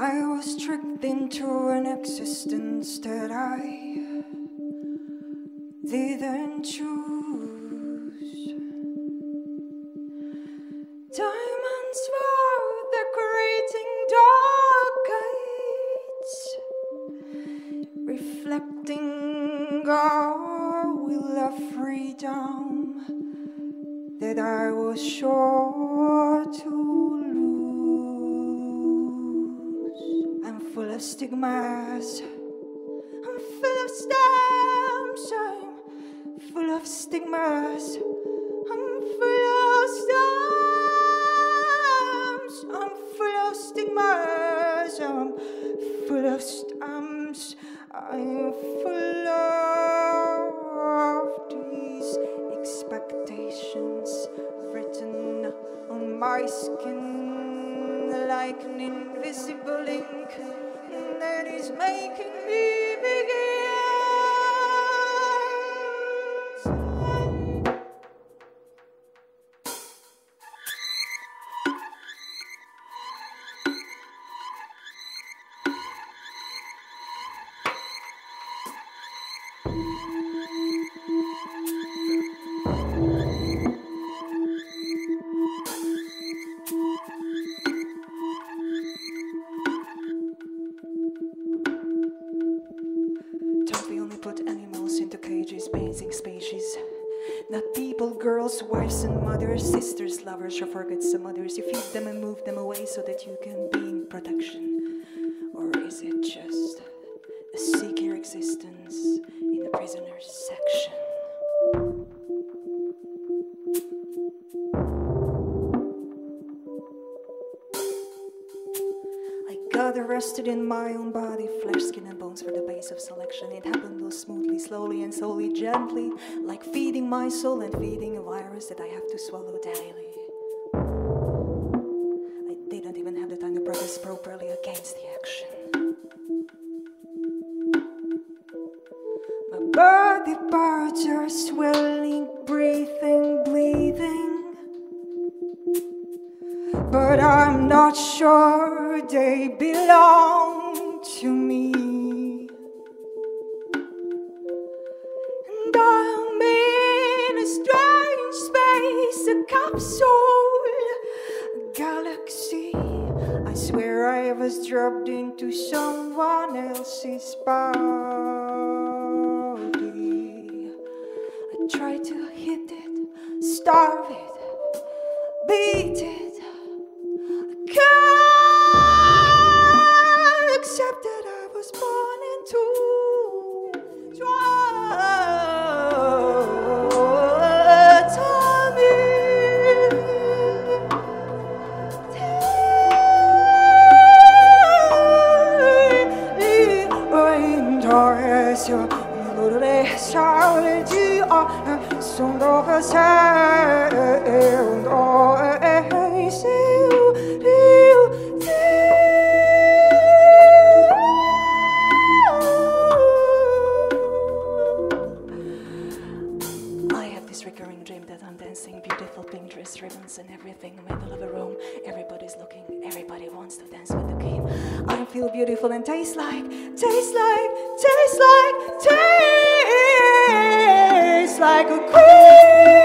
I was tricked into an existence that I didn't choose. Diamonds were that I was sure to lose. I'm full of stigmas. I'm full of stamps. I'm full of stigmas. An invisible ink that is making wives, and mothers, sisters, lovers, or forget some others. You feed them and move them away so that you can be in production. I got arrested in my own body, flesh, skin, and bones for the base of selection. It happened all smoothly, slowly, and slowly, gently, like feeding my soul and feeding a virus that I have to swallow daily. I didn't even have the time to protest properly against the action. My body are swelling, breathing, bleeding. But I'm not sure they belong to me. And I'm in a strange space, a capsule, a galaxy. I swear I was dropped into someone else's body. I have this recurring dream that I'm dancing beautiful pink dress ribbons and everything in the middle of a room. Everybody's looking, everybody wants to dance with the feel beautiful and taste like, taste like, taste like, taste like a queen.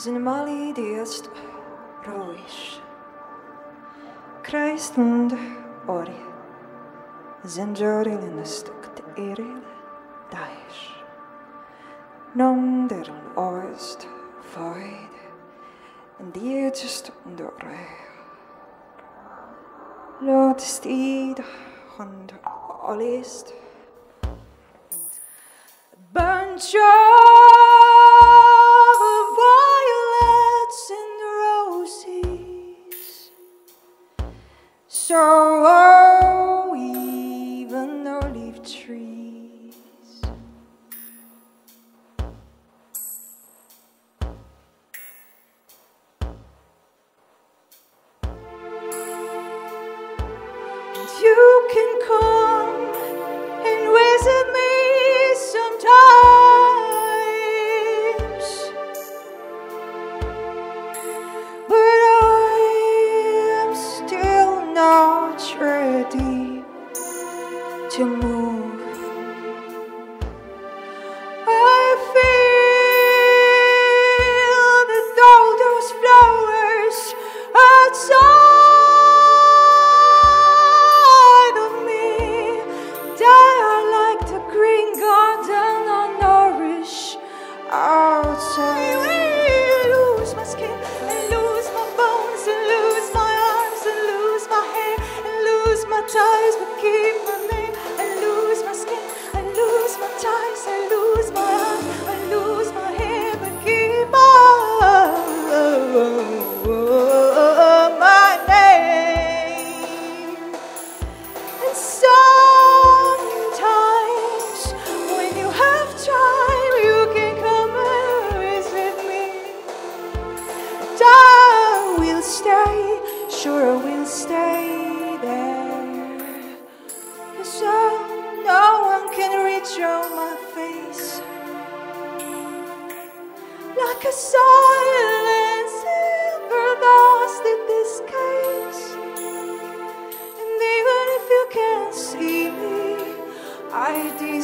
Sinmali diest roish. Christ und ori. Zinjorin stukt eril daish. Non deren oorst void. En diertest onder Lot stied und olist. Bunch of So low, even olive tree. you move. I feel the all flowers outside of me, they are like the green garden I nourish outside.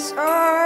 sorry.